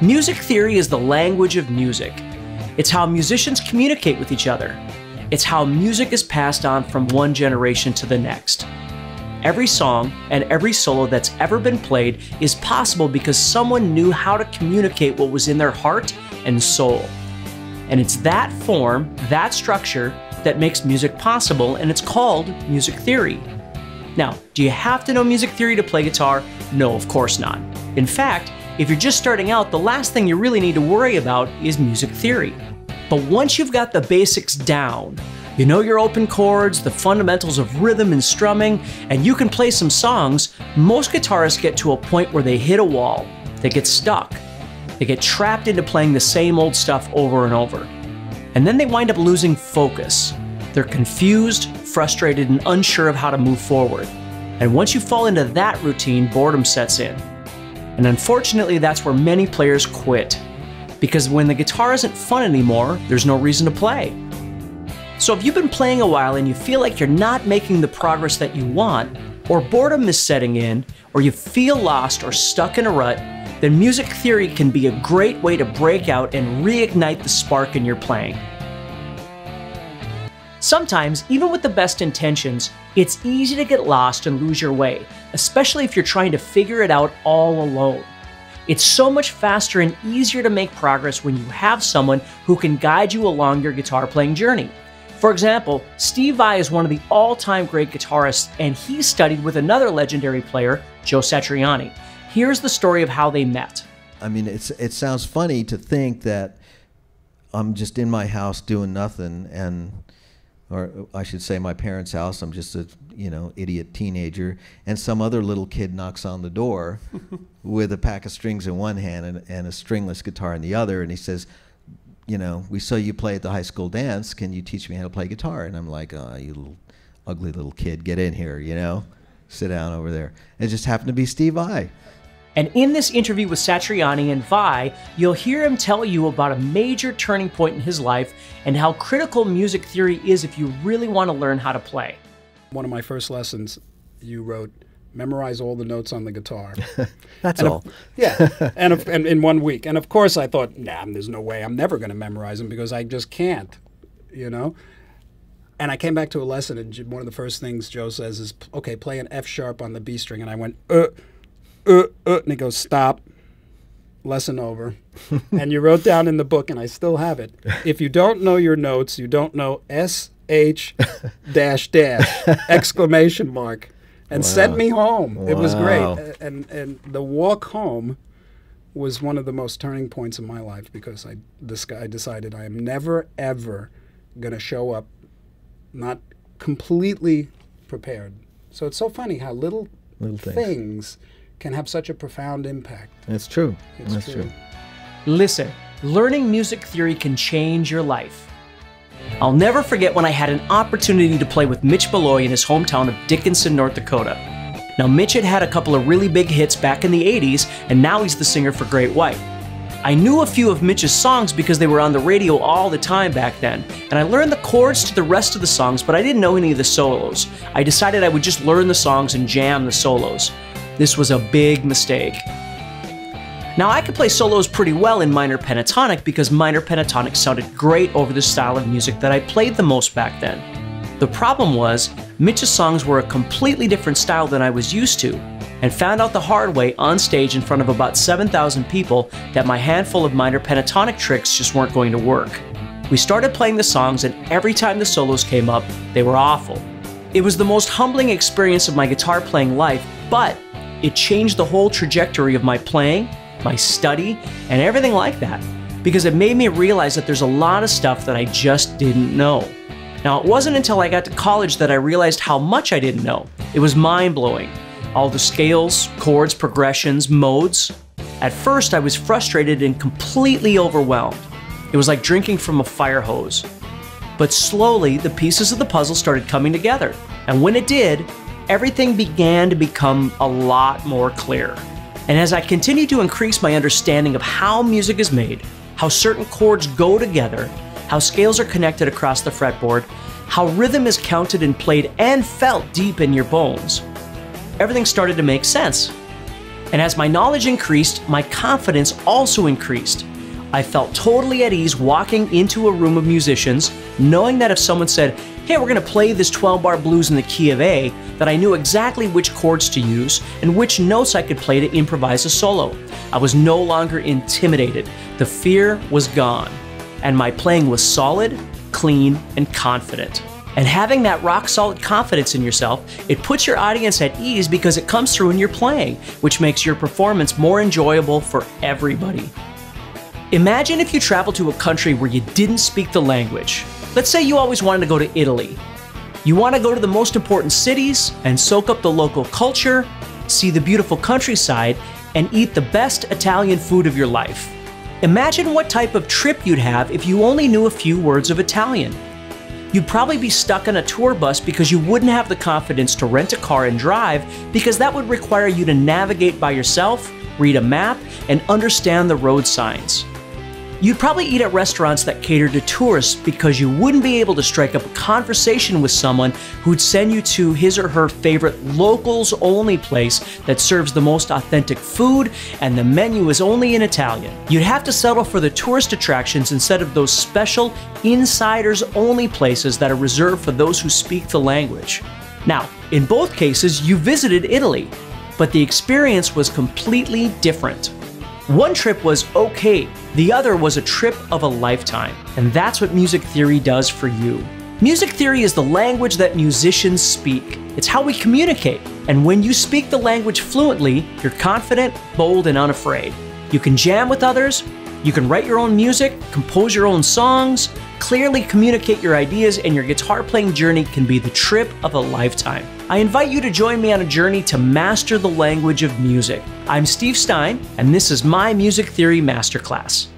Music theory is the language of music. It's how musicians communicate with each other. It's how music is passed on from one generation to the next. Every song and every solo that's ever been played is possible because someone knew how to communicate what was in their heart and soul. And it's that form, that structure, that makes music possible, and it's called music theory. Now, do you have to know music theory to play guitar? No, of course not. In fact, if you're just starting out, the last thing you really need to worry about is music theory. But once you've got the basics down, you know your open chords, the fundamentals of rhythm and strumming, and you can play some songs, most guitarists get to a point where they hit a wall. They get stuck. They get trapped into playing the same old stuff over and over. And then they wind up losing focus. They're confused, frustrated, and unsure of how to move forward. And once you fall into that routine, boredom sets in. And unfortunately, that's where many players quit. Because when the guitar isn't fun anymore, there's no reason to play. So if you've been playing a while and you feel like you're not making the progress that you want, or boredom is setting in, or you feel lost or stuck in a rut, then music theory can be a great way to break out and reignite the spark in your playing. Sometimes, even with the best intentions, it's easy to get lost and lose your way, especially if you're trying to figure it out all alone. It's so much faster and easier to make progress when you have someone who can guide you along your guitar playing journey. For example, Steve Vai is one of the all time great guitarists, and he studied with another legendary player, Joe Satriani. Here's the story of how they met. I mean, it's it sounds funny to think that I'm just in my house doing nothing, and or I should say my parents' house. I'm just a you know idiot teenager, and some other little kid knocks on the door with a pack of strings in one hand and, and a stringless guitar in the other, and he says, you know, we saw you play at the high school dance. Can you teach me how to play guitar? And I'm like, oh, you little ugly little kid, get in here, you know, sit down over there. It just happened to be Steve Vai. And in this interview with Satriani and Vai, you'll hear him tell you about a major turning point in his life and how critical music theory is if you really want to learn how to play. One of my first lessons, you wrote, memorize all the notes on the guitar. That's and all. Of, yeah, and, of, and in one week. And of course, I thought, nah, there's no way I'm never going to memorize them because I just can't, you know. And I came back to a lesson, and one of the first things Joe says is, "Okay, play an F sharp on the B string," and I went, "Uh." Uh, uh, and he goes, stop, lesson over. and you wrote down in the book, and I still have it. If you don't know your notes, you don't know S H dash dash exclamation mark, and wow. sent me home. Wow. It was great. And and the walk home was one of the most turning points in my life because I this guy decided I am never ever going to show up not completely prepared. So it's so funny how little, little things. things can have such a profound impact. That's true. It's That's true. true. Listen, learning music theory can change your life. I'll never forget when I had an opportunity to play with Mitch Malloy in his hometown of Dickinson, North Dakota. Now, Mitch had had a couple of really big hits back in the 80s, and now he's the singer for Great White. I knew a few of Mitch's songs because they were on the radio all the time back then, and I learned the chords to the rest of the songs, but I didn't know any of the solos. I decided I would just learn the songs and jam the solos. This was a big mistake. Now, I could play solos pretty well in minor pentatonic because minor pentatonic sounded great over the style of music that I played the most back then. The problem was, Mitch's songs were a completely different style than I was used to, and found out the hard way on stage in front of about 7,000 people that my handful of minor pentatonic tricks just weren't going to work. We started playing the songs, and every time the solos came up, they were awful. It was the most humbling experience of my guitar playing life, but it changed the whole trajectory of my playing, my study, and everything like that because it made me realize that there's a lot of stuff that I just didn't know. Now, it wasn't until I got to college that I realized how much I didn't know. It was mind blowing. All the scales, chords, progressions, modes. At first, I was frustrated and completely overwhelmed. It was like drinking from a fire hose. But slowly, the pieces of the puzzle started coming together. And when it did, everything began to become a lot more clear. And as I continued to increase my understanding of how music is made, how certain chords go together, how scales are connected across the fretboard, how rhythm is counted and played and felt deep in your bones, everything started to make sense. And as my knowledge increased, my confidence also increased. I felt totally at ease walking into a room of musicians, knowing that if someone said, Hey, we're going to play this 12 bar blues in the key of A, that I knew exactly which chords to use and which notes I could play to improvise a solo. I was no longer intimidated. The fear was gone. And my playing was solid, clean, and confident. And having that rock solid confidence in yourself, it puts your audience at ease because it comes through in your playing, which makes your performance more enjoyable for everybody. Imagine if you traveled to a country where you didn't speak the language. Let's say you always wanted to go to Italy. You want to go to the most important cities and soak up the local culture, see the beautiful countryside, and eat the best Italian food of your life. Imagine what type of trip you'd have if you only knew a few words of Italian. You'd probably be stuck on a tour bus because you wouldn't have the confidence to rent a car and drive because that would require you to navigate by yourself, read a map, and understand the road signs. You'd probably eat at restaurants that cater to tourists because you wouldn't be able to strike up a conversation with someone who'd send you to his or her favorite locals only place that serves the most authentic food and the menu is only in Italian. You'd have to settle for the tourist attractions instead of those special insiders only places that are reserved for those who speak the language. Now, in both cases, you visited Italy, but the experience was completely different. One trip was okay, the other was a trip of a lifetime. And that's what music theory does for you. Music theory is the language that musicians speak. It's how we communicate. And when you speak the language fluently, you're confident, bold, and unafraid. You can jam with others, you can write your own music, compose your own songs, clearly communicate your ideas, and your guitar playing journey can be the trip of a lifetime. I invite you to join me on a journey to master the language of music. I'm Steve Stine, and this is my Music Theory Masterclass.